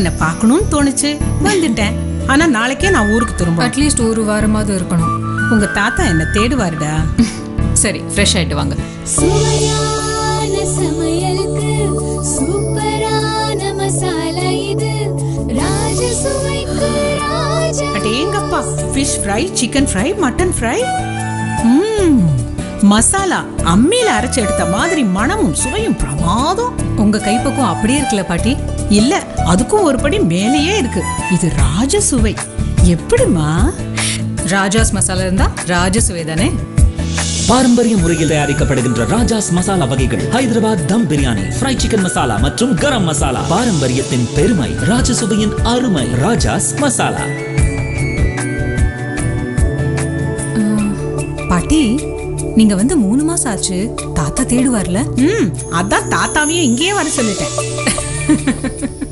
உன்னை பார்க்கணும்னு தோணுச்சு. வந்துட்டேன். ஆனா நாளைக்கே நான் ஊருக்கு திரும்ப அட்லீஸ்ட் ஒரு வாரமாவது இருக்கணும். உங்க தாத்தா என்ன தேடுவாருடா. சரி ஃப்ரெஷ் ஆயிட்டு வாங்க. சுவையான சமையலுக்கு சூப்பரான மசாலா இது. ராஜ சுவைக்கு ராஜ அடேங்கப்பா fish fry chicken fry mutton fry. Masala அம்மியில அரைச்சு எடுத்த மாதிரி மணமும் சுவையும் பிரமாதம். உங்க கைப்பக்கம் அப்படியே இருக்குல்ல பாட்டி? இல்ல அதுக்கும் ஒரு படி மேலேயே இருக்கு. இது ராஜ சுவை. எப்படிமா ராஜாஸ் மசாலா இருந்தா ராஜ சுவை தானே? பாரம்பரிய முறையில் தயாரிக்கப்படுகின்ற ராஜாஸ் மசாலா வகைகள் ஹைதராபாத் தம் பிரியாணி ஃப்ரை சிக்கன் மசாலா மற்றும் கரம் மசாலா. பாரம்பரியத்தின் பெருமை ராஜசுவையின் அருமை ராஜாஸ் மசாலா. பாட்டி நீங்க வந்து மூணு மாசம் ஆச்சு தாத்தா தேடுவார்ல? ம் அதான் தாத்தாவையும் இங்கேயே வர சொல்லிட்டேன்.